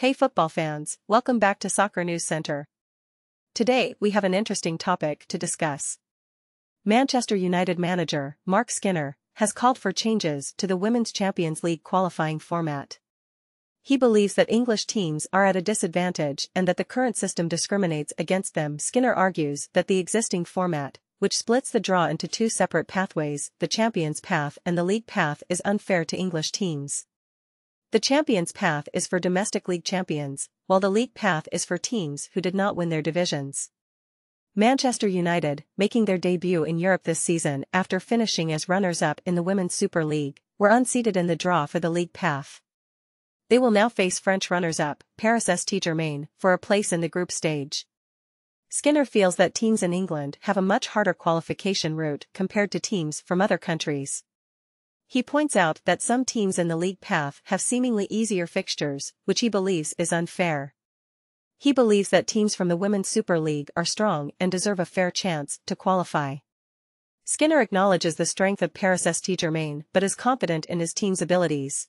Hey football fans, welcome back to Soccer News Center. Today, we have an interesting topic to discuss. Manchester United manager, Marc Skinner, has called for changes to the Women's Champions League qualifying format. He believes that English teams are at a disadvantage and that the current system discriminates against them. Skinner argues that the existing format, which splits the draw into two separate pathways, the Champions Path and the League Path is unfair to English teams. The Champions Path is for domestic league champions, while the League Path is for teams who did not win their divisions. Manchester United, making their debut in Europe this season after finishing as runners-up in the Women's Super League, were unseeded in the draw for the League Path. They will now face French runners-up, Paris Saint-Germain, for a place in the group stage. Skinner feels that teams in England have a much harder qualification route compared to teams from other countries. He points out that some teams in the league path have seemingly easier fixtures, which he believes is unfair. He believes that teams from the Women's Super League are strong and deserve a fair chance to qualify. Skinner acknowledges the strength of Paris Saint-Germain but is confident in his team's abilities.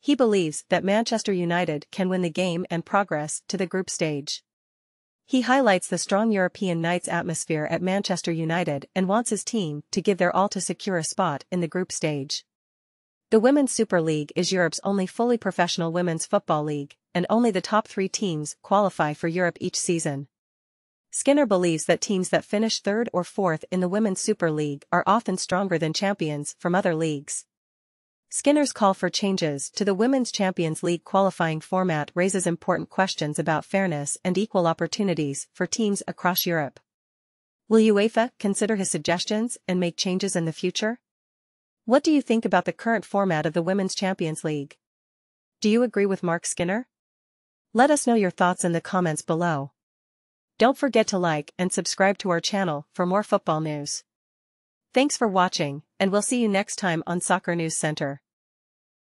He believes that Manchester United can win the game and progress to the group stage. He highlights the strong European Nights atmosphere at Manchester United and wants his team to give their all to secure a spot in the group stage. The Women's Super League is Europe's only fully professional women's football league, and only the top three teams qualify for Europe each season. Skinner believes that teams that finish third or fourth in the Women's Super League are often stronger than champions from other leagues. Skinner's call for changes to the Women's Champions League qualifying format raises important questions about fairness and equal opportunities for teams across Europe. Will UEFA consider his suggestions and make changes in the future? What do you think about the current format of the Women's Champions League? Do you agree with Marc Skinner? Let us know your thoughts in the comments below. Don't forget to like and subscribe to our channel for more football news. Thanks for watching, and we'll see you next time on Soccer News Center.